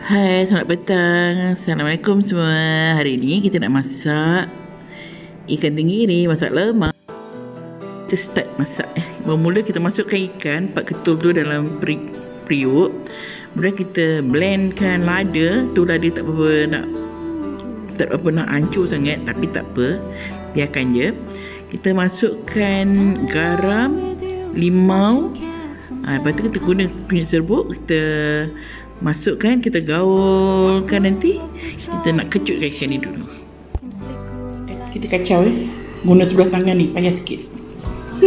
Hai, selamat petang. Assalamualaikum semua. Hari ini kita nak masak ikan tenggiri, masak lemak. Kita start masak. Eh, bermula kita masukkan ikan, empat ketul tu dalam peri periuk. Kemudian kita blendkan lada. Tu lada tak apa nak tak apa nak hancur sangat tapi tak apa. Biarkan je. Kita masukkan garam, limau. Ha, lepas tu kita guna kunyit serbuk. Kita masukkan kita gaulkan nanti. Kita nak kecutkan ikan ni dulu. Kita kacau eh. Guna sebelah tangan ni payah sikit.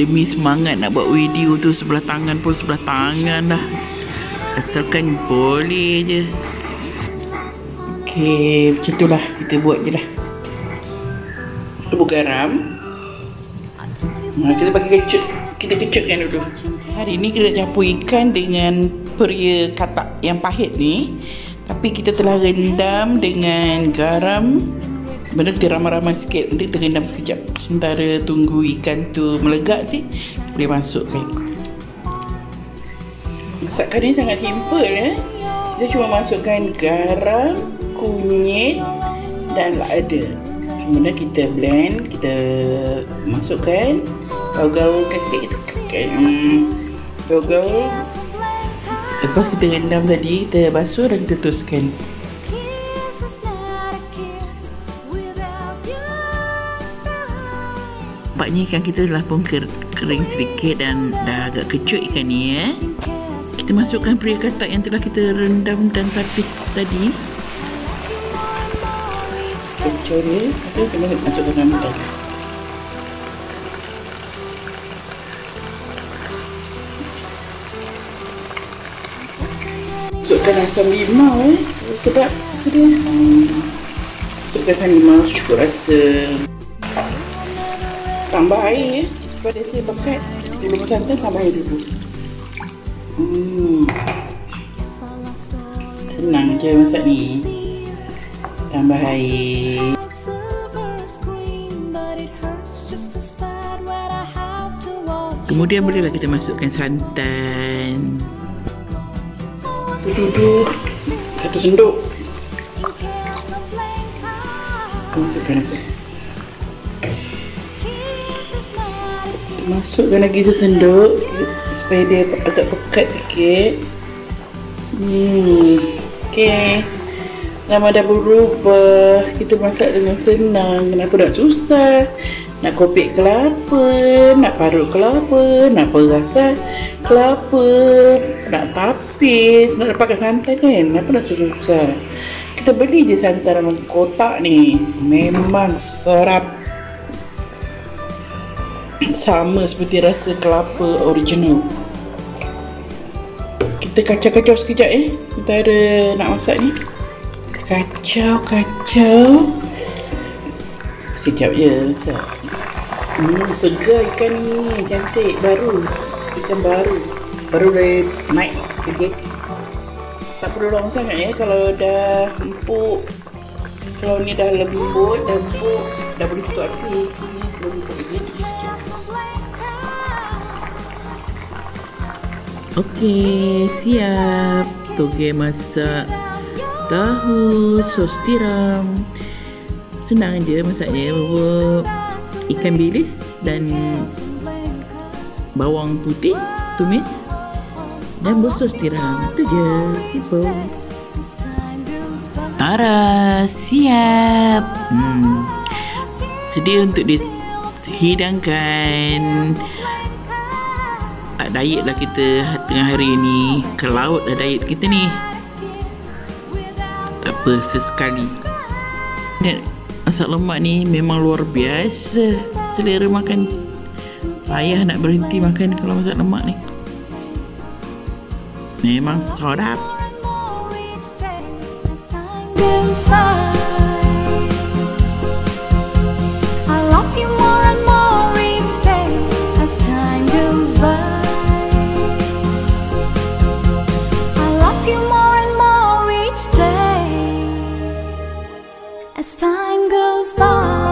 Demi semangat nak buat video tu sebelah tangan pun sebelah tangan dah. Asalkan boleh je. Ok macam tu lah kita buat je lah. Tepuk garam. Nah, kita pakai kecut kita kecutkan dulu. Hari ni kita campur ikan dengan peria katak yang pahit ni. Tapi kita telah rendam dengan garam. Benda kita ramai-ramai sikit. Nanti kita rendam sekejap. Sementara tunggu ikan tu melegak ni boleh masukkan masakan ni sangat simple eh? Kita cuma masukkan garam kunyit dan lada. Kemudian kita blend kita masukkan gaul-gaulkan sikit kita hmm, gaul-gaul Lepas kita rendam tadi, kita basuh dan kita tuskan. Nampaknya ikan kita telah pun kering sedikit dan dah agak kecut ikan ni eh. Kita masukkan peri katak yang telah kita rendam dan tapis tadi. Kecut ni, kita kena masukkan dalam tadi. Masukkan asam limau eh. Sedap. Sedap. Masukkan asam limau cukup rasa. Tambah air eh. Pada saya pakai Sebelum santan tambah air dulu. Hmm. Senang je masak ni. Tambah air. Kemudian bolehlah kita masukkan santan duduk satu senduk. Masukkan apa? Masukkan lagi sesenduk supaya dia agak pekat sikit. Hmm okey. Nama dah berubah. Kita masak dengan senang. Kenapa nak susah nak kopik kelapa, nak parut kelapa, nak perasan kelapa, nak tapis, nak dapatkan santan kan? Kenapa nak susah-susah? Kita beli je santan dalam kotak ni. Memang serap. Sama seperti rasa kelapa original. Kita kacau-kacau sekejap eh. Kita ada nak masak ni. Kacau-kacau. Sekejap je. Sekejap. Hmm, segar ikan ni cantik baru ikan baru baru dari naik okay. tak perlu lama sangat ya kalau dah empuk kalau ni dah lembut dah empuk dah boleh tutup api Okey, siap. Toge masak tahu sos tiram. Senang je masaknya. Bawa ikan bilis dan bawang putih tumis dan bosos tiram. Itu je simple Tara siap. Hmm. sedia untuk dihidangkan. Tak diet lah kita tengah hari ni. Ke laut dah diet kita ni. Tak apa sesekali masak lemak ni memang luar biasa. Selera makan. Payah nak berhenti makan kalau masak lemak ni. Memang sedap. Goes by As time goes by